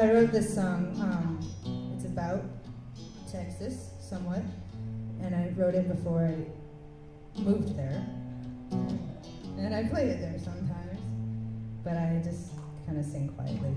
I wrote this song. Um, it's about Texas, somewhat, and I wrote it before I moved there. And I play it there sometimes, but I just kind of sing quietly.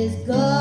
Is done.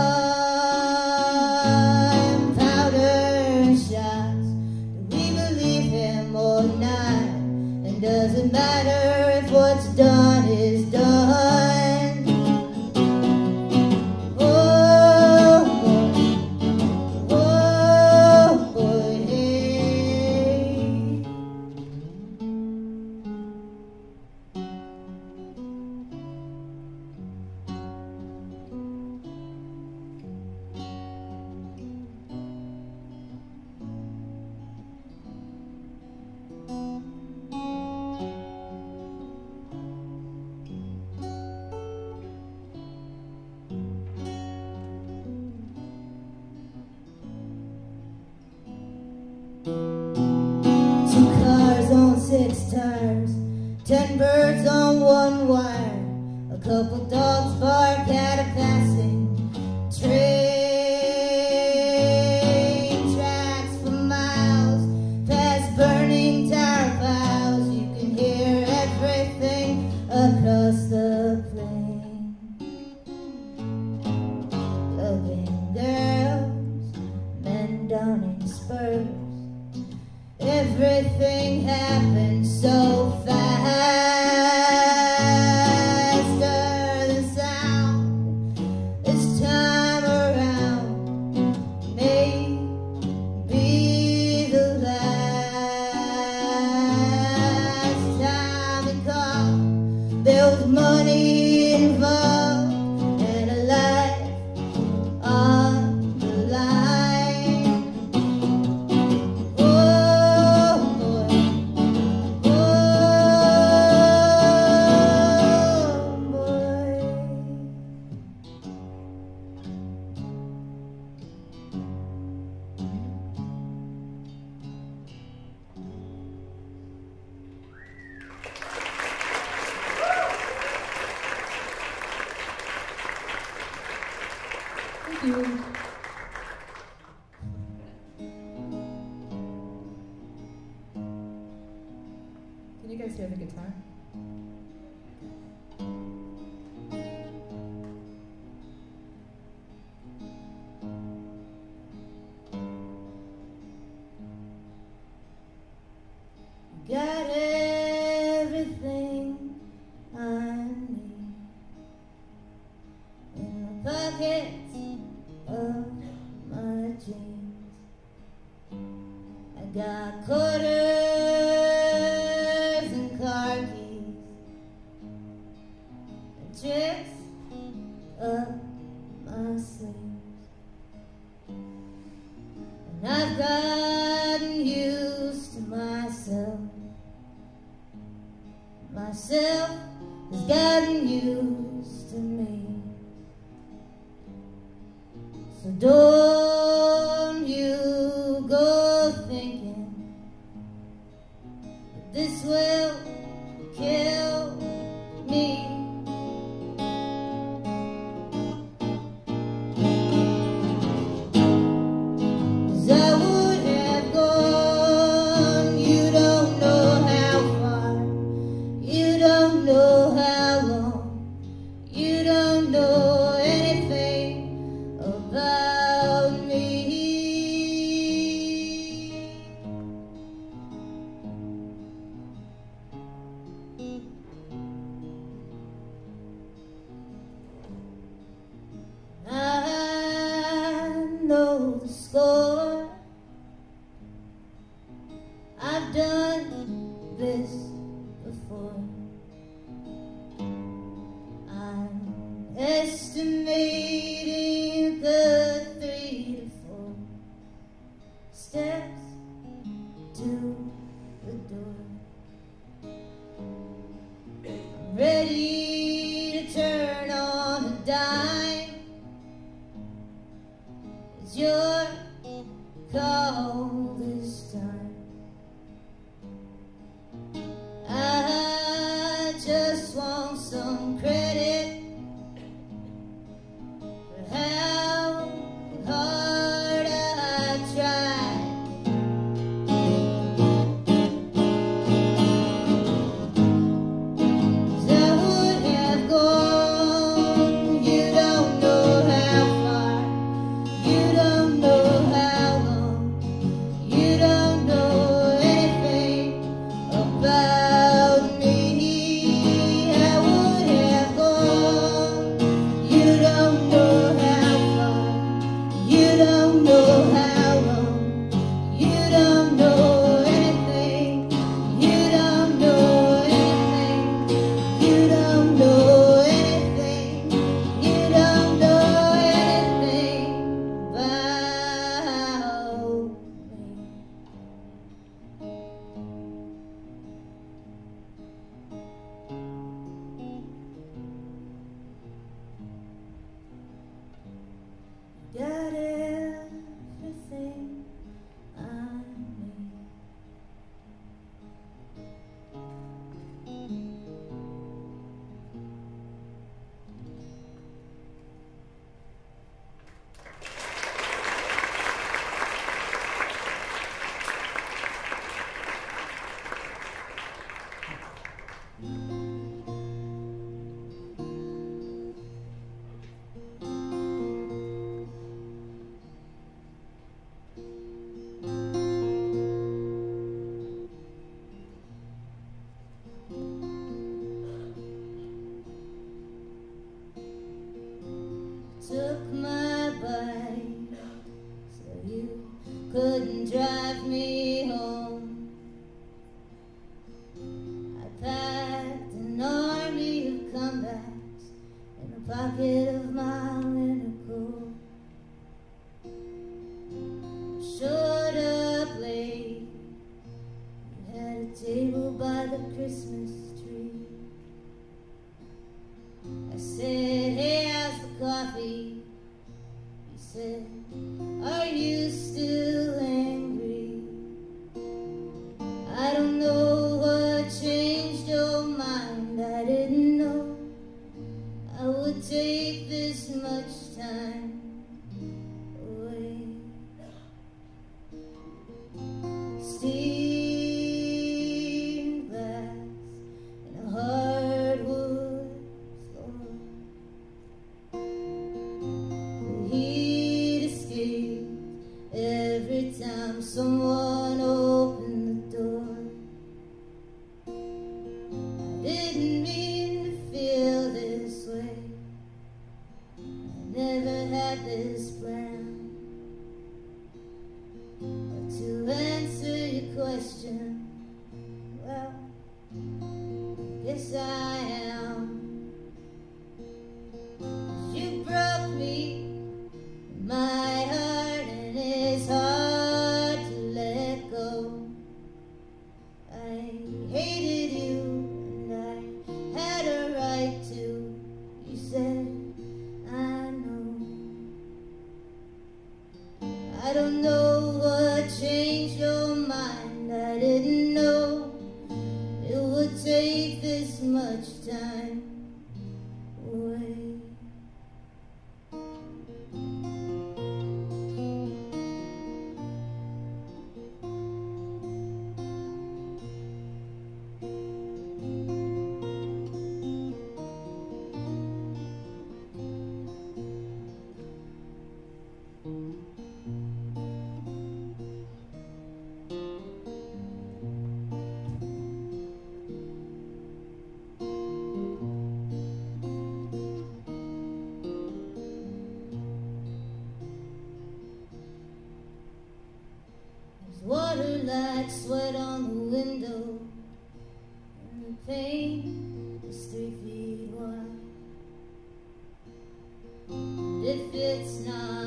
if it's not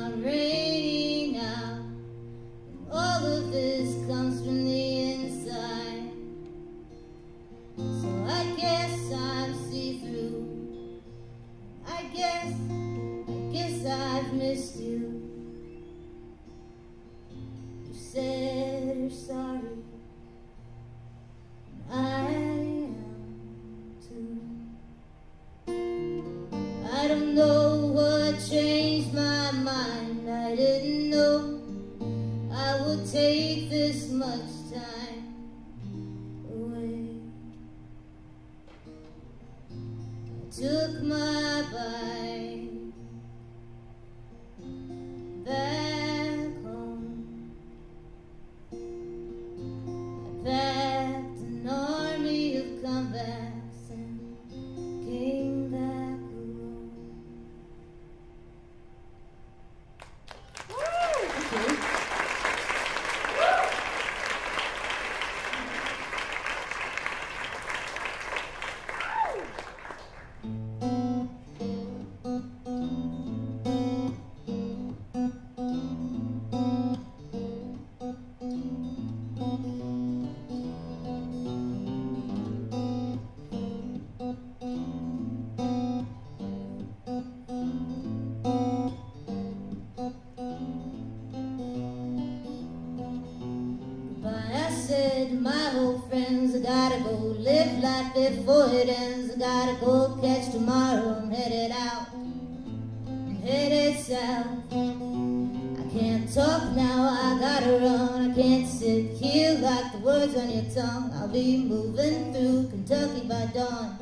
before it ends. I gotta go catch tomorrow. I'm headed out. I'm headed south. I can't talk now. I gotta run. I can't sit here like the words on your tongue. I'll be moving through Kentucky by dawn.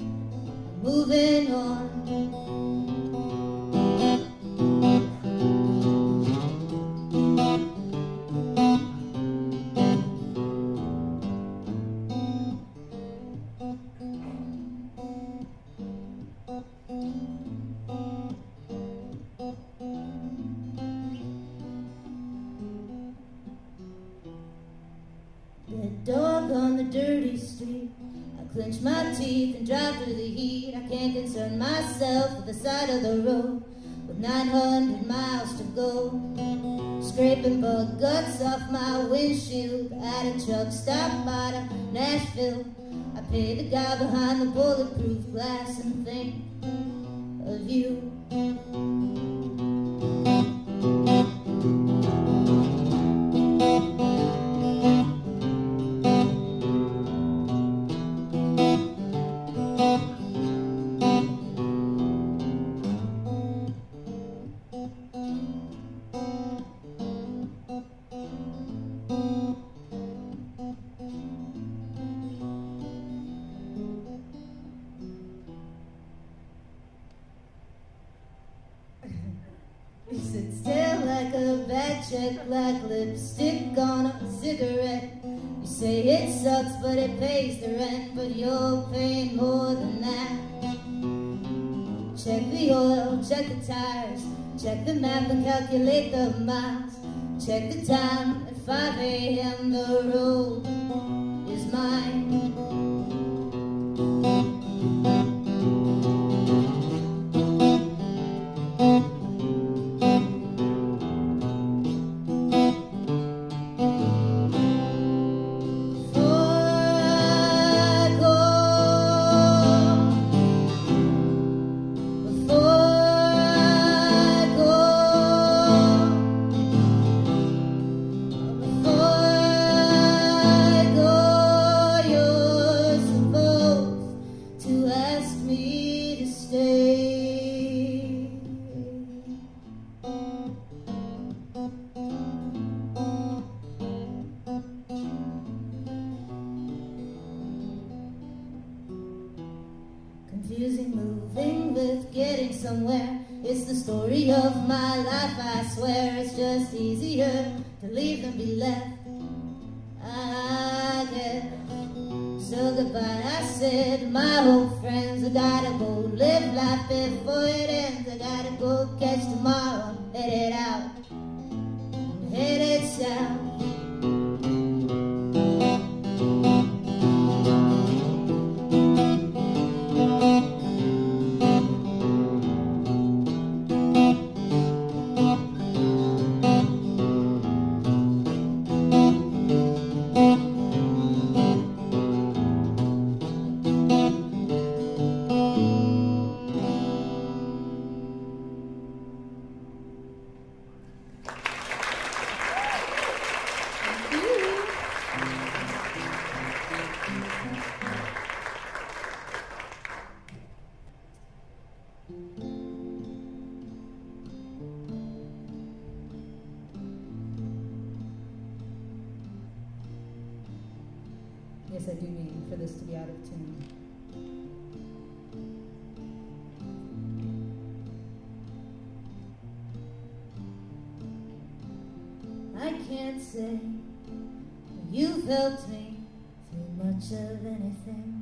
I'm moving on. teeth and drive through the heat. I can't concern myself with the side of the road with 900 miles to go. Scraping bug guts off my windshield at a truck stop out Nashville. I pay the guy behind the bulletproof glass and think of you. Lipstick on a cigarette. You say it sucks, but it pays the rent, but you're paying more than that. Check the oil, check the tires, check the map and calculate the miles. Check the time at 5 a.m. The road is mine. Yes, I do mean for this to be out of tune. I can't say you've helped me through much of anything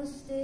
Days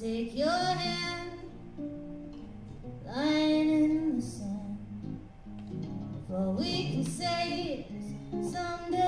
Take your hand, lying in the sand, for we can say it someday.